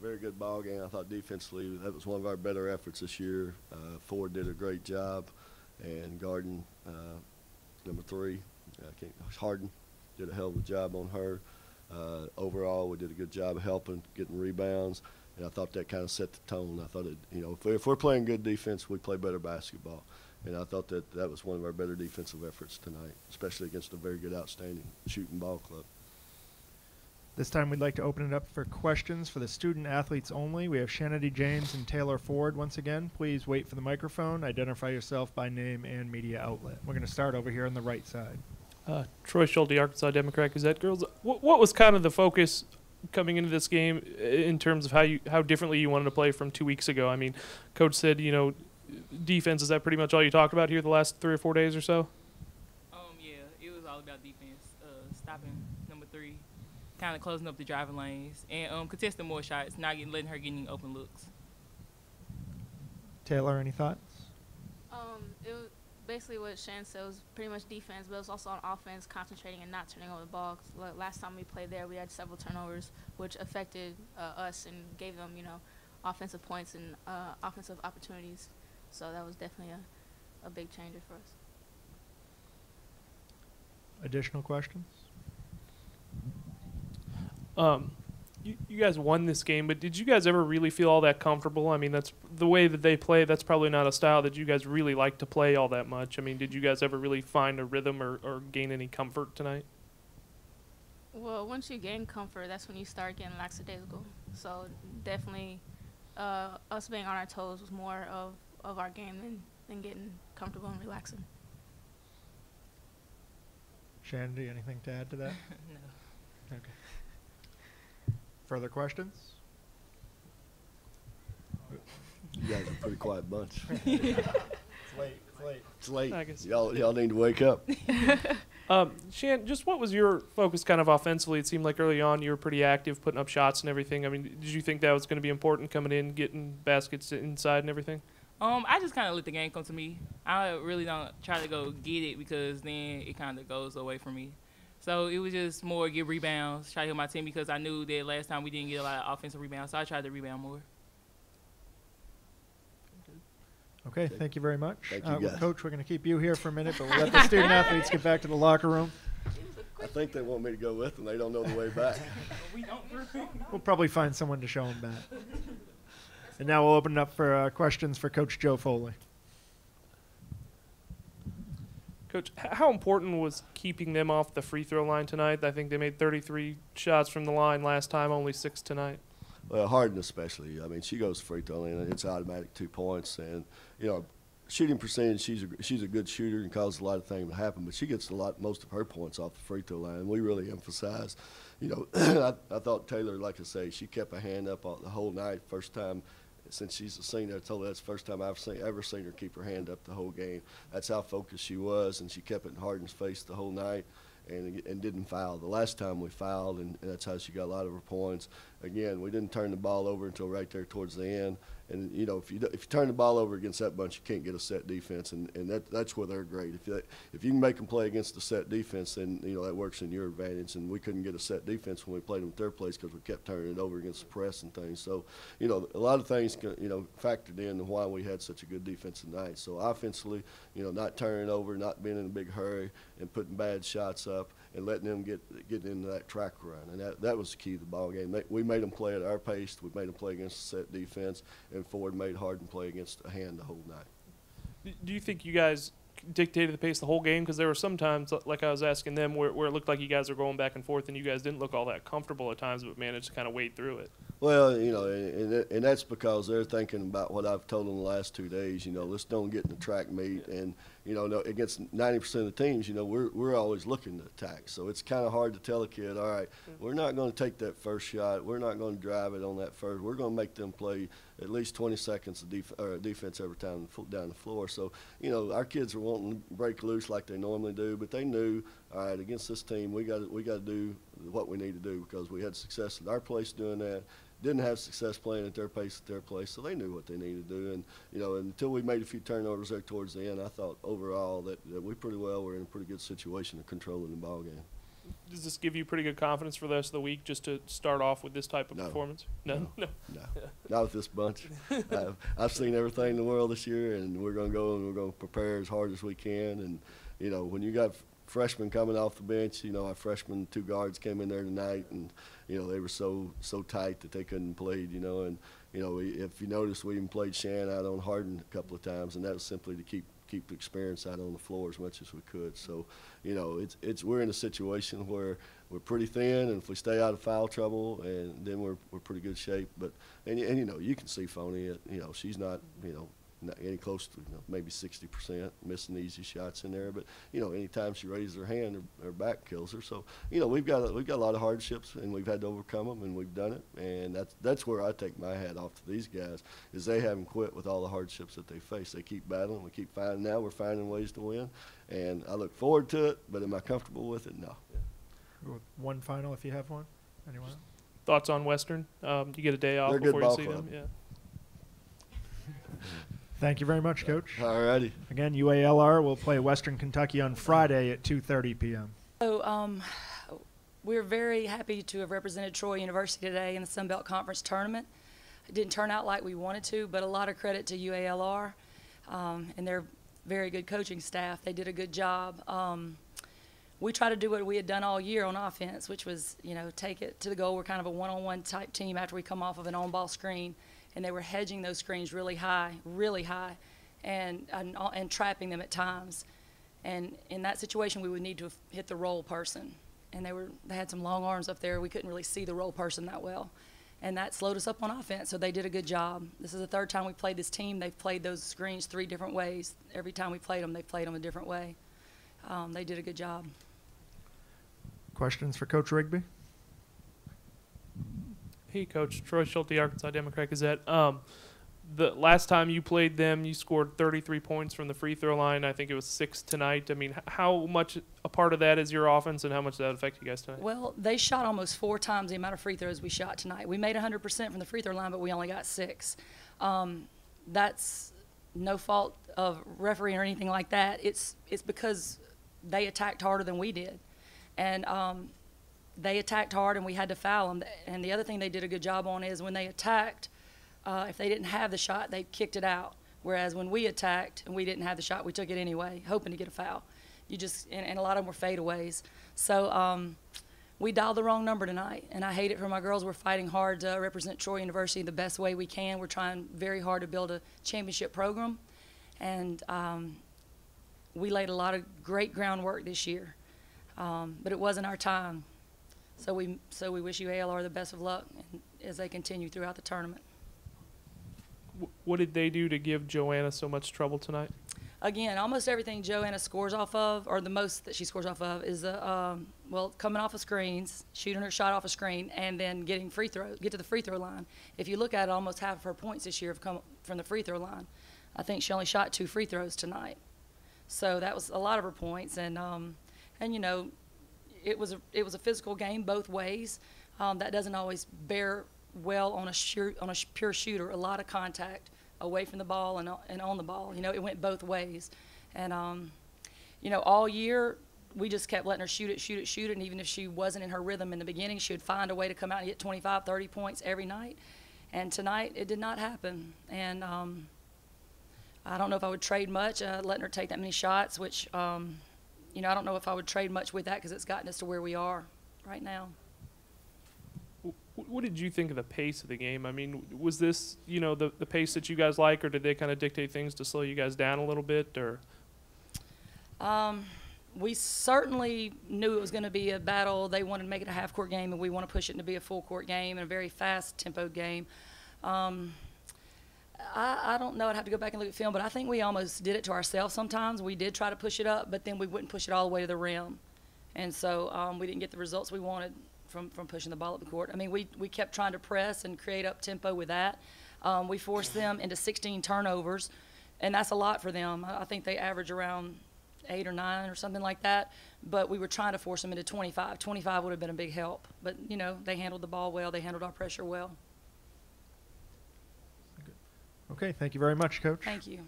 very good ball game. I thought defensively that was one of our better efforts this year. Uh, Ford did a great job, and Garden, uh, number three, Harden, did a hell of a job on her. Uh, overall, we did a good job of helping, getting rebounds, and I thought that kind of set the tone. I thought it, you know, if, if we're playing good defense, we play better basketball, and I thought that that was one of our better defensive efforts tonight, especially against a very good, outstanding shooting ball club. This time we'd like to open it up for questions for the student athletes only. We have Shanity James and Taylor Ford once again. Please wait for the microphone. Identify yourself by name and media outlet. We're going to start over here on the right side. Uh, Troy Schulte, Arkansas Democrat Gazette. Girls, what, what was kind of the focus coming into this game in terms of how you how differently you wanted to play from two weeks ago? I mean, coach said you know defense is that pretty much all you talked about here the last three or four days or so. Um, yeah, it was all about defense, uh, stopping number three, kind of closing up the driving lanes, and um, contesting more shots, not getting, letting her get any open looks. Taylor, any thoughts? Um, it was basically what Shan said was pretty much defense, but it was also on offense, concentrating and not turning over the ball. 'Cause la- last time we played there, we had several turnovers, which affected uh, us and gave them, you know, offensive points and uh, offensive opportunities. So that was definitely a, a big changer for us. Additional questions? Um, you, you guys won this game, but did you guys ever really feel all that comfortable? I mean, that's the way that they play. That's probably not a style that you guys really like to play all that much. I mean, did you guys ever really find a rhythm or, or gain any comfort tonight? Well, once you gain comfort, that's when you start getting lackadaisical. So definitely, uh, us being on our toes was more of, of our game than, than getting comfortable and relaxing. Shanity, anything to add to that? no. Okay. Further questions? You guys are a pretty quiet bunch. It's late. It's late. It's late. I guess- Y'all, y'all need to wake up. Um, Shan, just what was your focus kind of offensively? It seemed like early on you were pretty active, putting up shots and everything. I mean, did you think that was going to be important coming in, getting baskets inside and everything? Um, I just kind of let the game come to me. I really don't try to go get it because then it kind of goes away from me. So it was just more get rebounds, try to help my team because I knew that last time we didn't get a lot of offensive rebounds, so I tried to rebound more. Okay, thank you very much. Thank you, uh, well. Coach, we're going to keep you here for a minute, but we'll let the student athletes get back to the locker room. I think they want me to go with them. They don't know the way back. We don't. We'll probably find someone to show them back. And now we'll open it up for uh, questions for Coach Joe Foley. Coach, how important was keeping them off the free throw line tonight? I think they made 33 shots from the line last time, only six tonight. Well, Harden especially. I mean, she goes free throw line. And it's automatic two points, and you know, shooting percentage. She's a she's a good shooter and causes a lot of things to happen. But she gets a lot most of her points off the free throw line. We really emphasize. You know, I, I thought Taylor, like I say, she kept her hand up all, the whole night. First time since she's a senior, I told her that's the first time I've seen ever seen her keep her hand up the whole game. That's how focused she was, and she kept it in Harden's face the whole night. And, and didn't foul. The last time we fouled, and, and that's how she got a lot of her points again, we didn't turn the ball over until right there towards the end. And you know, if you if you turn the ball over against that bunch, you can't get a set defense, and, and that that's where they're great. If you, if you can make them play against the set defense, then you know that works in your advantage. And we couldn't get a set defense when we played them third place because we kept turning it over against the press and things. So you know, a lot of things you know factored in to why we had such a good defense tonight. So offensively, you know, not turning over, not being in a big hurry, and putting bad shots up and letting them get get into that track run, and that that was the key to the ball game. They, we made them play at our pace. We made them play against the set defense, and Ford made Harden play against a hand the whole night. Do you think you guys dictated the pace the whole game? Because there were some times, like I was asking them, where, where it looked like you guys were going back and forth, and you guys didn't look all that comfortable at times, but managed to kind of wade through it. Well, you know, and, and, and that's because they're thinking about what I've told them the last two days. You know, let's don't get in the track meet, and you know, against ninety percent of the teams, you know, we're we're always looking to attack. So it's kind of hard to tell a kid, all right, mm-hmm. we're not going to take that first shot. We're not going to drive it on that first. We're going to make them play at least twenty seconds of def- defense every time down the floor. So you know, our kids are wanting to break loose like they normally do, but they knew, all right, against this team, we got we got to do what we need to do because we had success at our place doing that didn't have success playing at their pace at their place, so they knew what they needed to do. And you know, until we made a few turnovers there towards the end, I thought overall that, that we pretty well were in a pretty good situation of controlling the ball game. does this give you pretty good confidence for the rest of the week just to start off with this type of No. performance? No, no. No, not with this bunch. I've, I've seen everything in the world this year, and we're going to go and we're going to prepare as hard as we can. And you know, when you got freshmen coming off the bench, you know, our freshmen two guards came in there tonight, and you know they were so so tight that they couldn't play. You know, and you know if you notice, we even played Shan out on Harden a couple of times, and that was simply to keep keep the experience out on the floor as much as we could. So, you know, it's it's we're in a situation where we're pretty thin, and if we stay out of foul trouble, and then we're we're pretty good shape. But and and you know, you can see Phony. You know, she's not you know not any close to you know, maybe 60% missing easy shots in there. But you know, anytime she raises her hand, her, her back kills her. So you know, we've got a, we've got a lot of hardships, and we've had to overcome them, and we've done it. And that's that's where I take my hat off to these guys is they haven't quit with all the hardships that they face. They keep battling. We keep finding now we're finding ways to win, and I look forward to it. But am I comfortable with it? No. With One final, if you have one. Anyone? else? Thoughts on Western? Um, you get a day off They're a good before you see club. them. Yeah. Thank you very much, Coach. All righty. Again, UALR will play Western Kentucky on Friday at 2:30 p.m. So, um, we're very happy to have represented Troy University today in the Sun Belt Conference tournament. It didn't turn out like we wanted to, but a lot of credit to UALR um, and their very good coaching staff. They did a good job. Um, we tried to do what we had done all year on offense, which was, you know, take it to the goal. We're kind of a one-on-one type team after we come off of an on-ball screen, and they were hedging those screens really high, really high, and and, and trapping them at times. And in that situation, we would need to hit the roll person. And they were they had some long arms up there. We couldn't really see the roll person that well, and that slowed us up on offense. So they did a good job. This is the third time we played this team. They've played those screens three different ways. Every time we played them, they played them a different way. Um, they did a good job. Questions for Coach Rigby? Hey, Coach Troy Schulte, Arkansas Democrat Gazette. Um, the last time you played them, you scored 33 points from the free throw line. I think it was six tonight. I mean, how much a part of that is your offense, and how much did that affect you guys tonight? Well, they shot almost four times the amount of free throws we shot tonight. We made 100% from the free throw line, but we only got six. Um, that's no fault of referee or anything like that. It's it's because they attacked harder than we did, and um, they attacked hard, and we had to foul them. And the other thing they did a good job on is when they attacked, uh, if they didn't have the shot, they kicked it out. Whereas when we attacked and we didn't have the shot, we took it anyway, hoping to get a foul. You just and, and a lot of them were fadeaways. So. Um, we dialed the wrong number tonight, and I hate it for my girls. We're fighting hard to represent Troy University the best way we can. We're trying very hard to build a championship program, and um, we laid a lot of great groundwork this year, um, but it wasn't our time. So we so we wish UALR the best of luck as they continue throughout the tournament. What did they do to give Joanna so much trouble tonight? Again, almost everything Joanna scores off of, or the most that she scores off of, is the um, well coming off of screens, shooting her shot off a screen, and then getting free throw, get to the free throw line. If you look at it, almost half of her points this year have come from the free throw line. I think she only shot two free throws tonight, so that was a lot of her points. And um, and you know, it was a it was a physical game both ways. Um, that doesn't always bear well on a on a sh- pure shooter. A lot of contact away from the ball and, and on the ball. You know, it went both ways. And, um, you know, all year we just kept letting her shoot it, shoot it, shoot it. And even if she wasn't in her rhythm in the beginning, she would find a way to come out and get 25, 30 points every night. And tonight it did not happen. And um, I don't know if I would trade much uh, letting her take that many shots, which, um, you know, I don't know if I would trade much with that because it's gotten us to where we are right now. What did you think of the pace of the game? I mean, was this you know the the pace that you guys like, or did they kind of dictate things to slow you guys down a little bit, or? Um, we certainly knew it was going to be a battle. They wanted to make it a half court game, and we want to push it to be a full court game and a very fast tempoed game. Um, I, I don't know. I'd have to go back and look at film, but I think we almost did it to ourselves sometimes. We did try to push it up, but then we wouldn't push it all the way to the rim. And so um, we didn't get the results we wanted from, from pushing the ball up the court. I mean, we, we kept trying to press and create up tempo with that. Um, we forced them into 16 turnovers, and that's a lot for them. I think they average around eight or nine or something like that. But we were trying to force them into 25. 25 would have been a big help. But, you know, they handled the ball well, they handled our pressure well. Okay, thank you very much, Coach. Thank you.